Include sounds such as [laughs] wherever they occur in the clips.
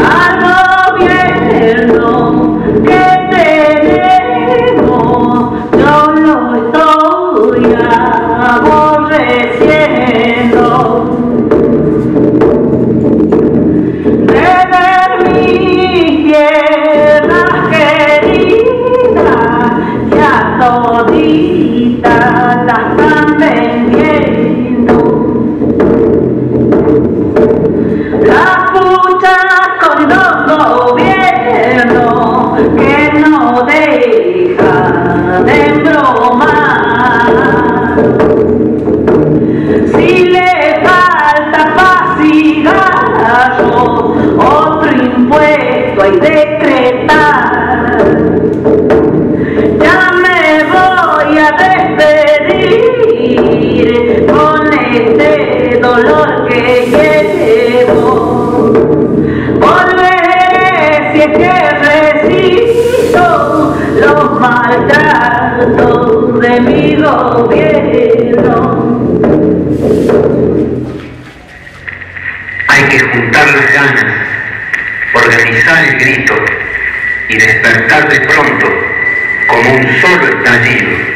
I hay que juntar las ganas, organizar el grito y despertar de pronto como un solo estallido.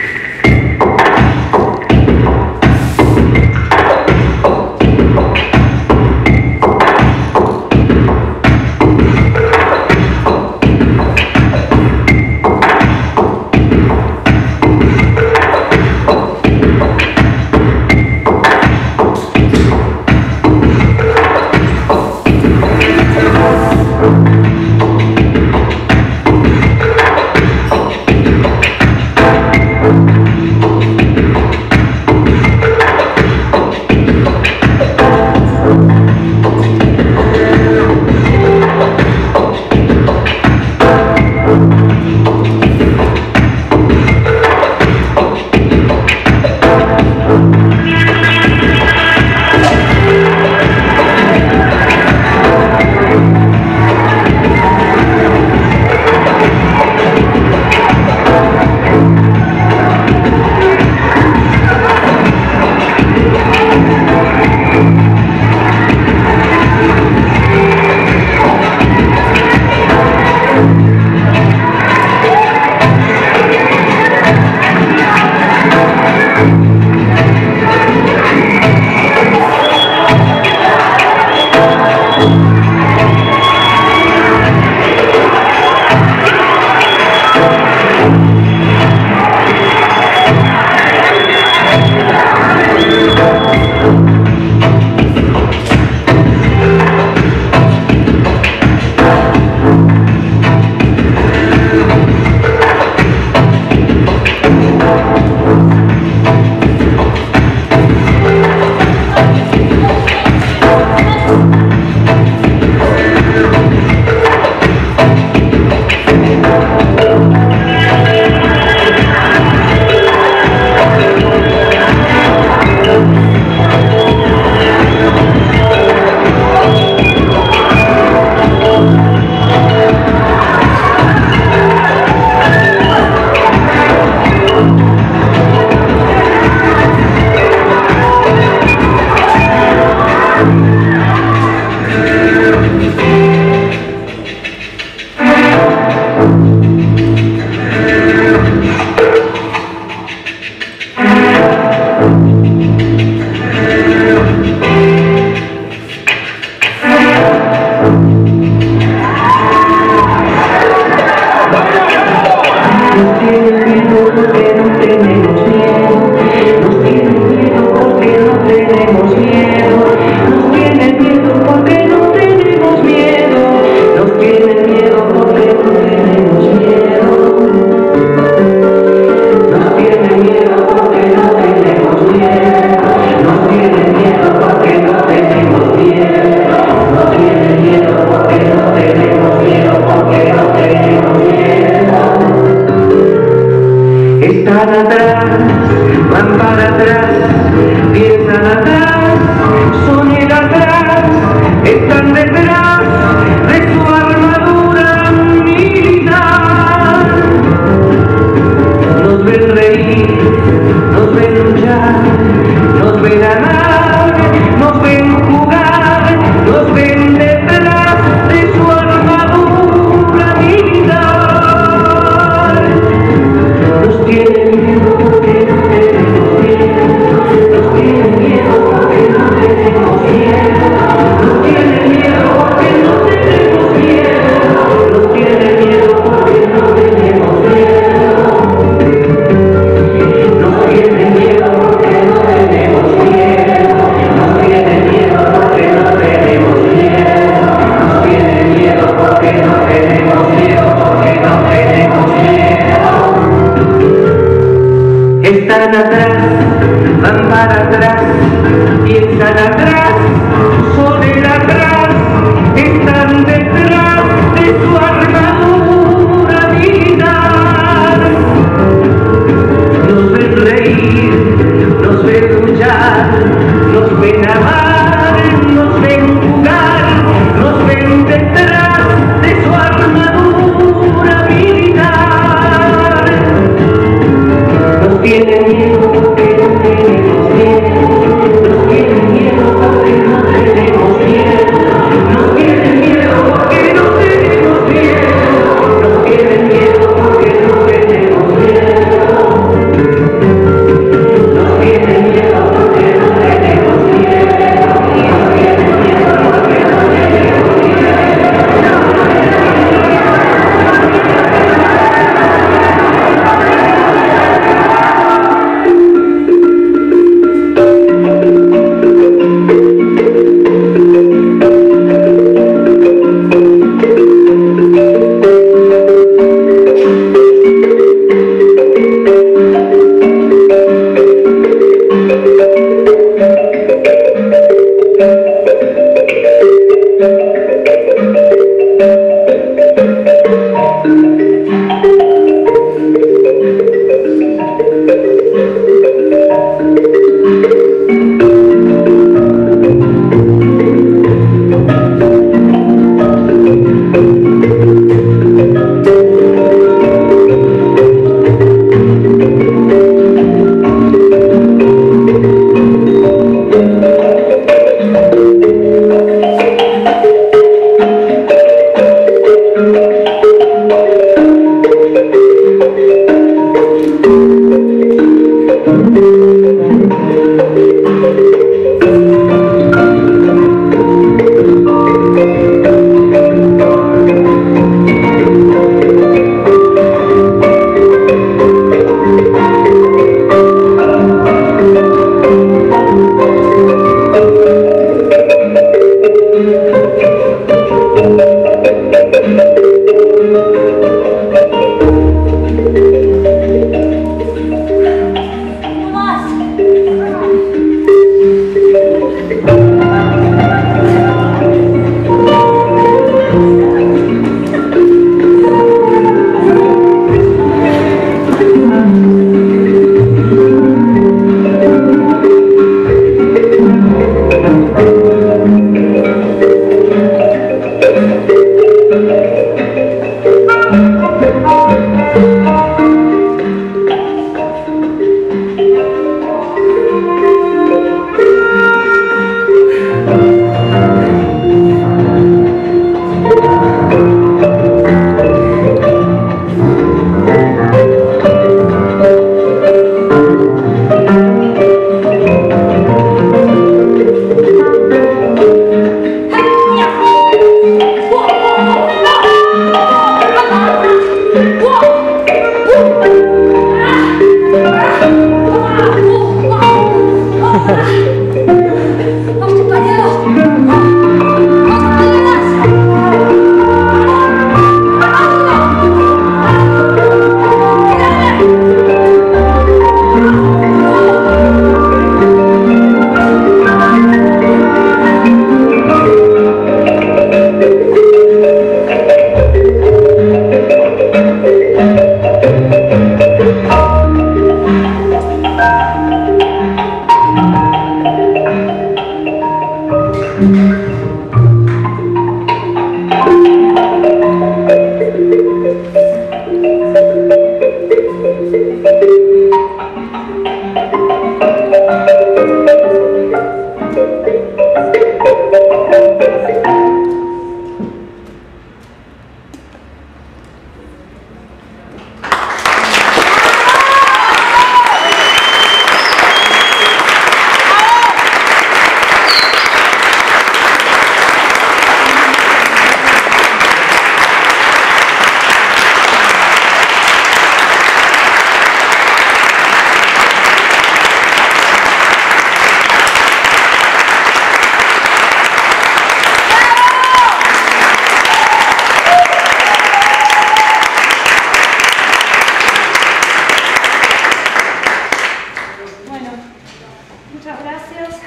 gracias.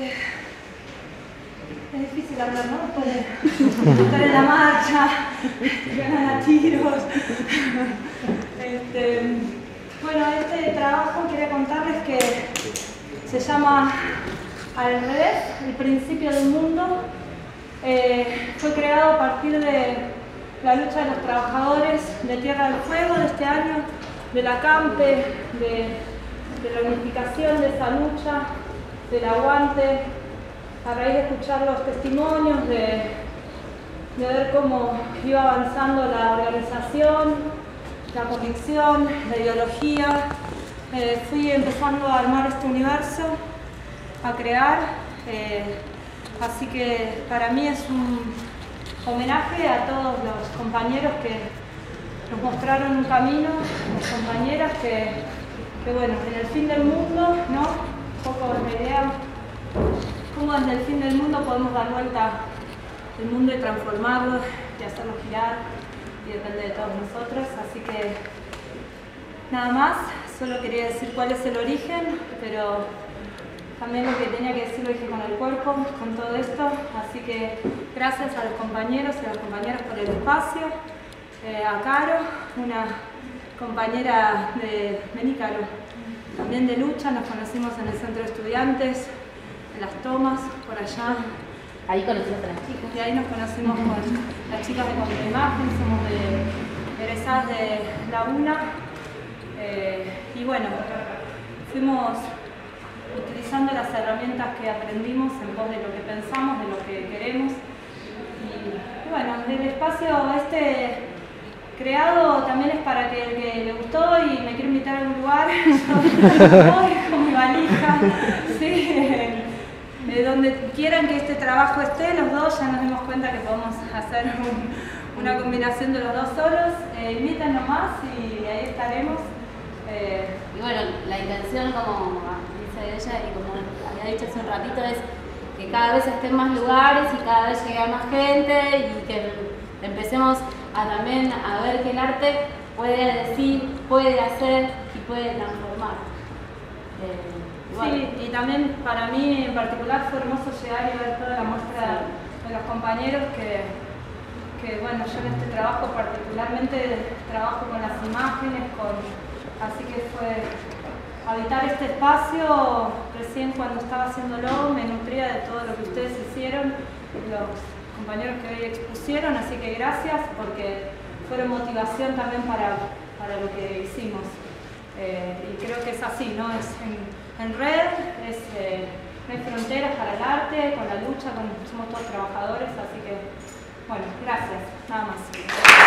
Eh, es difícil hablar, ¿no? Después en la marcha, ganar a tiros. Este, bueno, este trabajo quería contarles que se llama Al revés, el principio del mundo. Eh, fue creado a partir de la lucha de los trabajadores de Tierra del Fuego de este año, de la CAMPE, de de la unificación de esa lucha, del aguante, a raíz de escuchar los testimonios, de, ver cómo iba avanzando la organización, la convicción, la ideología, eh, fui empezando a armar este universo, a crear, eh, así que para mí es un homenaje a todos los compañeros que nos mostraron un camino, las compañeras que, que bueno, en el fin del mundo, ¿no? Un poco la idea cómo desde el fin del mundo podemos dar vuelta el mundo y transformarlo y hacerlo girar y depende de todos nosotros. Así que nada más, solo quería decir cuál es el origen, pero también lo que tenía que decir lo dije con el cuerpo, con todo esto. Así que gracias a los compañeros y a las compañeras por el espacio. Eh, a Caro, una compañera de Menícaro, también de lucha, nos conocimos en el centro de estudiantes, en las tomas, por allá. Ahí conocimos a las chicas. Y ahí nos conocimos con las chicas de Contraimagen, somos de, egresadas de la UNA. Eh, y bueno, fuimos utilizando las herramientas que aprendimos en pos de lo que pensamos, de lo que queremos. Y, y bueno, el espacio este creado también es para que el que le gustó y me quiere invitar a algún lugar, [laughs] yo voy con mi valija, [laughs] sí, de donde quieran que este trabajo esté, los dos ya nos dimos cuenta que podemos hacer un- una combinación de los dos solos, eh, invítanos más y ahí estaremos. Eh, Y bueno, la intención, como dice ella y como había dicho hace un ratito, es que cada vez estén más lugares y cada vez llegue más gente y que empecemos a también a ver que el arte puede decir, puede hacer y puede transformar. Eh, bueno, Sí, y también para mí en particular fue hermoso llegar y ver toda la muestra de los compañeros que, que, bueno, yo en este trabajo particularmente trabajo con las imágenes, con, así que fue habitar este espacio, recién cuando estaba haciéndolo me nutría de todo lo que ustedes hicieron, los compañeros que hoy expusieron, así que gracias porque fueron motivación también para, para lo que hicimos. Eh, y creo que es así, ¿no? Es en, red, es, eh, no hay fronteras para el arte, con la lucha, con, somos todos trabajadores, así que, bueno, gracias, nada más.